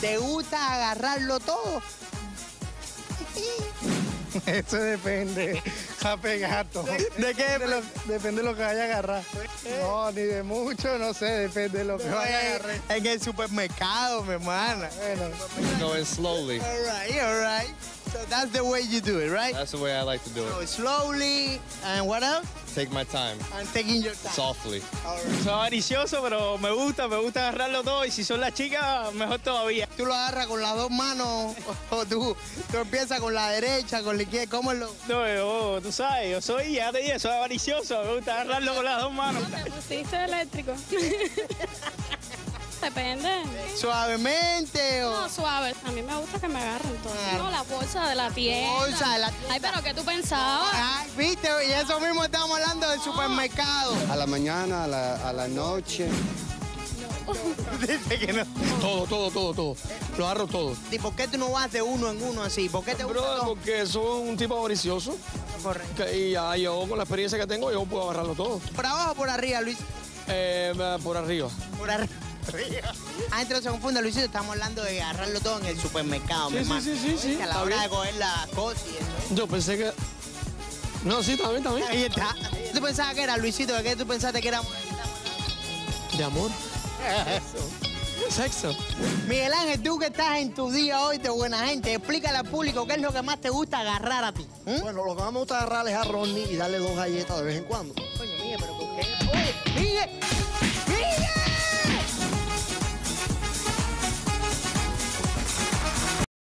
¿Te gusta agarrarlo todo? Eso depende, jape gato. ¿De qué? Depende de, lo, depende de lo que vaya a agarrar. No, ni de mucho, no sé, depende de lo que vaya a agarrar. En el supermercado, mi hermana. Bueno, Going slowly. All right, all right. So that's the way you do it, right? That's the way I like to do So it. slowly, and what else? Take my time, And taking your time. softly. Soy avaricioso, pero me gusta, me gusta agarrarlo todo. Y si son las chicas, mejor todavía. ¿Tú lo agarras con las dos manos o tú, tú empiezas con la derecha, con la izquierda? ¿Cómo es lo...? No, yo, tú sabes, yo soy, ya te dije, soy avaricioso. Me gusta agarrarlo con las dos manos. ¿Te pusiste eléctrico? Depende. ¿Suavemente o...? No, suave. A mí me gusta que me agarren todo. No, la bolsa de la tienda. Bolsa de la tienda. Ay, pero ¿qué tú pensabas? Ay, viste, y eso mismo estamos hablando del supermercado. A la mañana, a la, a la noche. Dice que no. Todo, todo, todo, todo. Lo agarro todo. ¿Y por qué tú no vas de uno en uno así? ¿Por qué te gusta Bro, todo? porque soy un tipo avaricioso. Correcto. que- y ya yo, con la experiencia que tengo, yo puedo agarrarlo todo. ¿Por abajo o por arriba, Luis? Eh, por arriba. Por arriba. Antes no se confunda, Luisito, estamos hablando de agarrarlo todo en el supermercado, mi Sí, hermano. sí, sí, sí, a la hora bien. de coger las cosas y eso. Yo pensé que. No, sí, también, también. Ahí está. ¿Tú pensabas que era, Luisito? ¿De qué tú pensaste que era? De amor. Sexo. Miguel Ángel, tú que estás en tu día hoy de buena gente, explícale al público qué es lo que más te gusta agarrar a ti. ¿Mm? Bueno, lo que más me gusta agarrar es a Ronnie y darle dos galletas de vez en cuando. Coño, Miguel, pero ¿por qué? Oye, Miguel, Miguel.